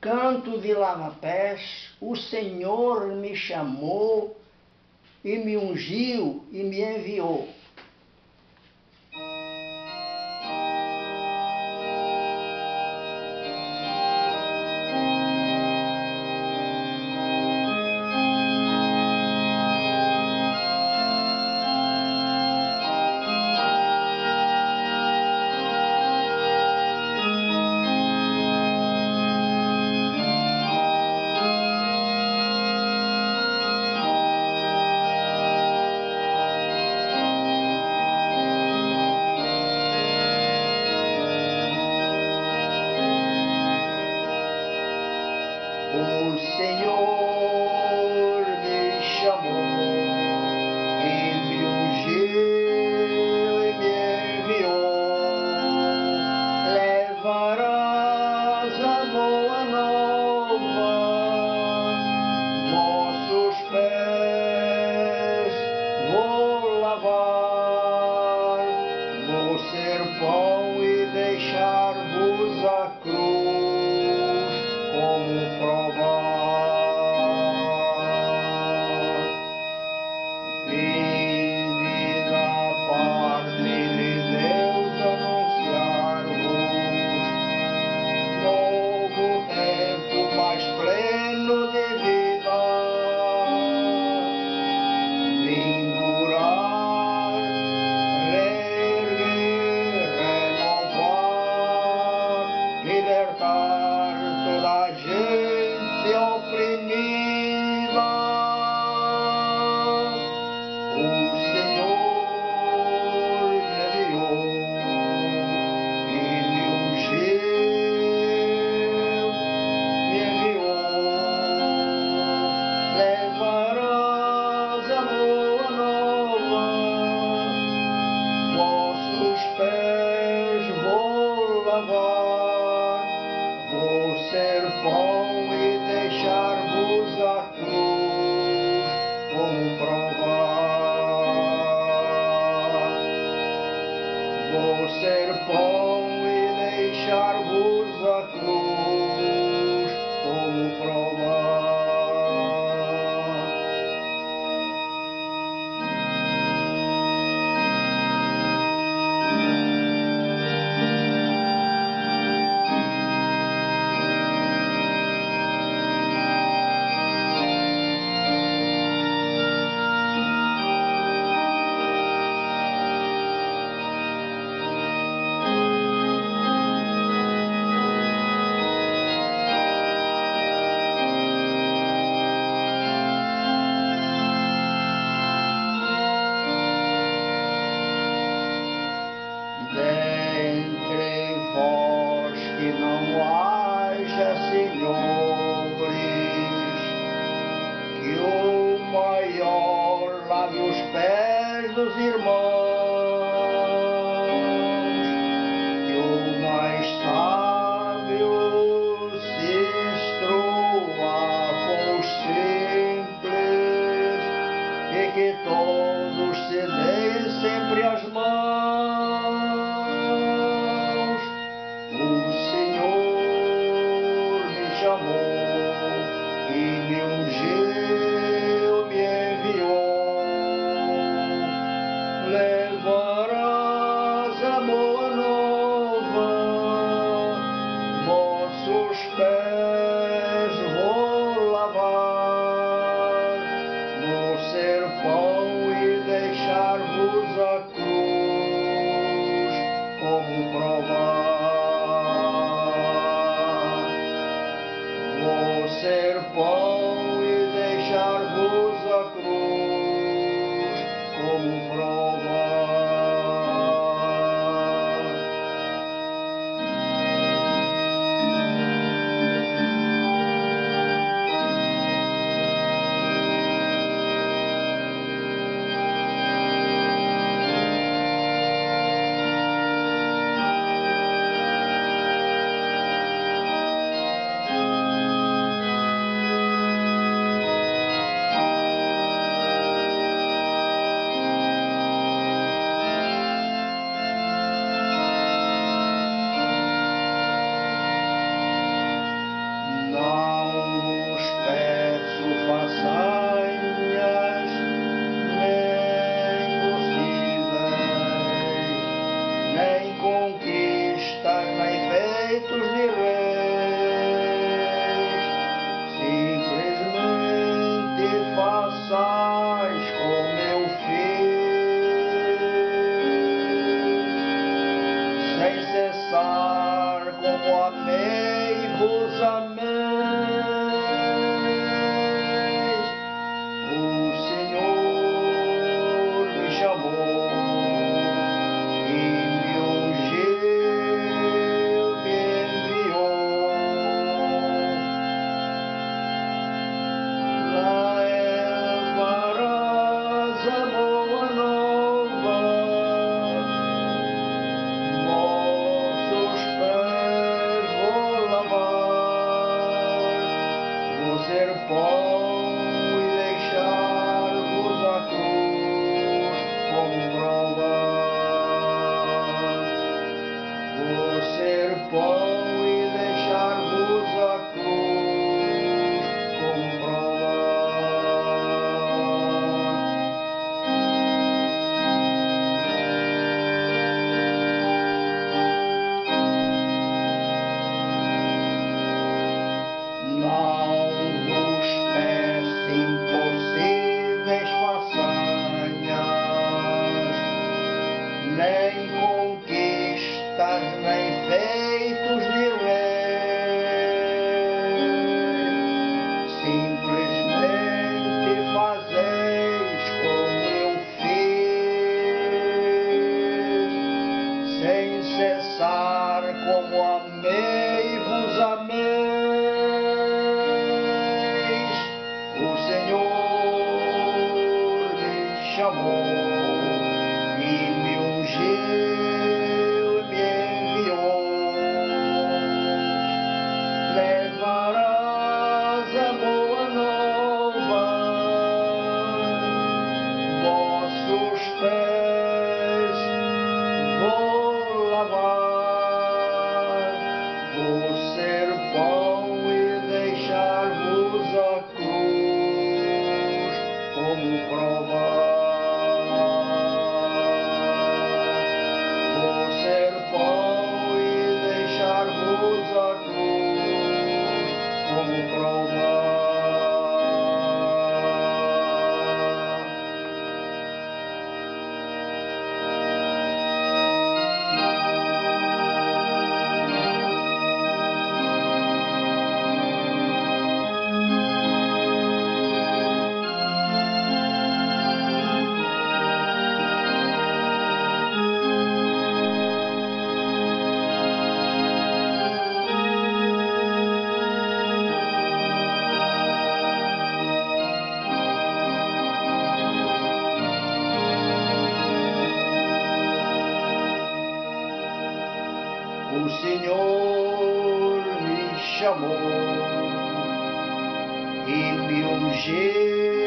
canto de lavapés, o Senhor me chamou e me ungiu e me enviou. o pó. tarde toda a gente. sun sem cessar como amei. all o Senhor me chamou e me ungiu.